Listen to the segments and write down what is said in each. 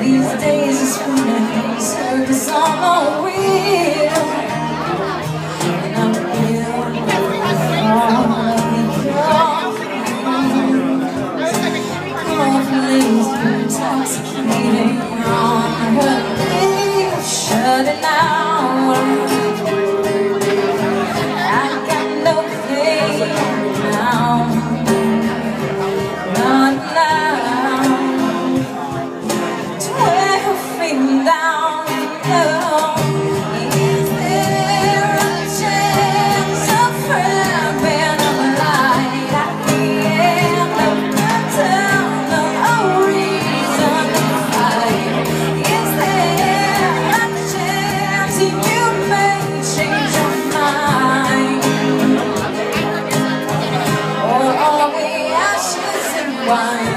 These days it's when on face wheel, and I'm feeling real I'm real Intoxicating on her lips, shutting out. one.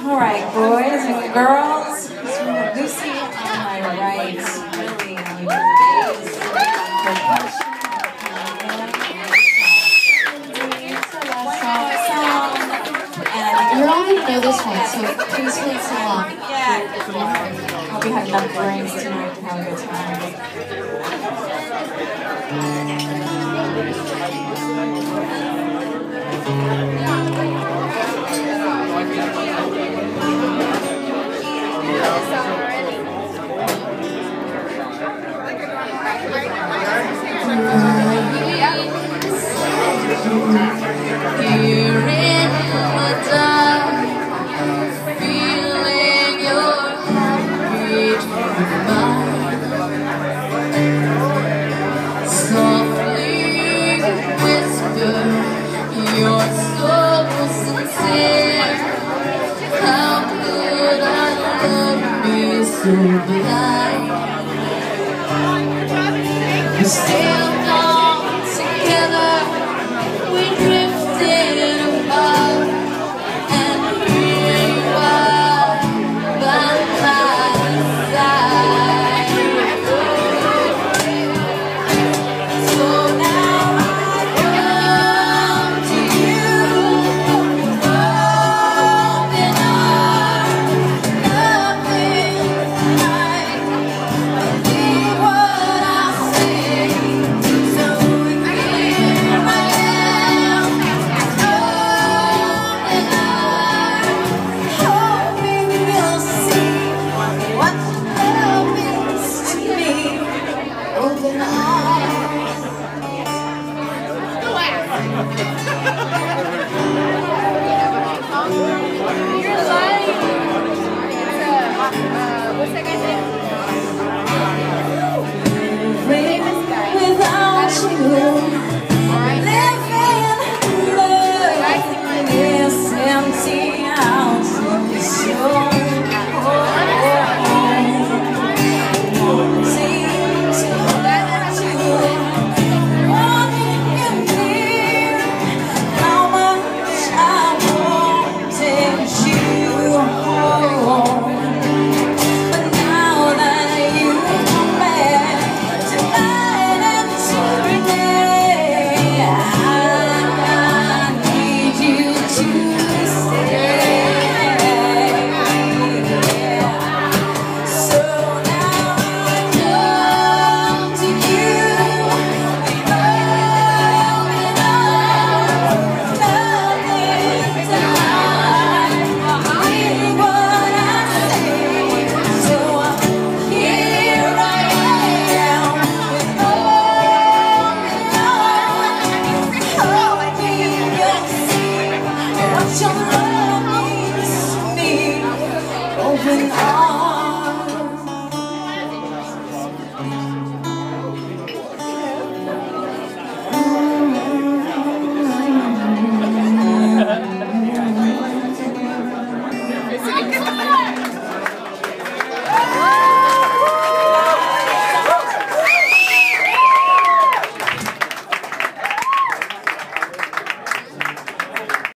All right, boys and girls. Lucy on my right, You're all going to know this one, so please wait so long. Yeah. Hope you have enough drinks tonight to have a good time. to be. Still holding on.